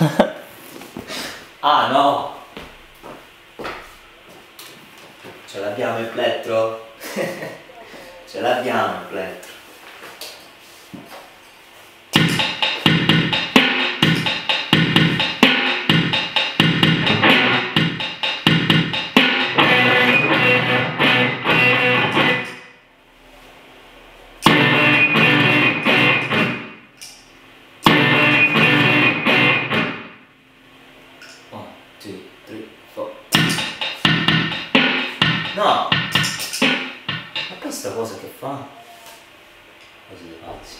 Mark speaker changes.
Speaker 1: ah no! Ce l'abbiamo il plettro? Ce l'abbiamo il plettro. No! Ma questa cosa che fa? Così di pazzi.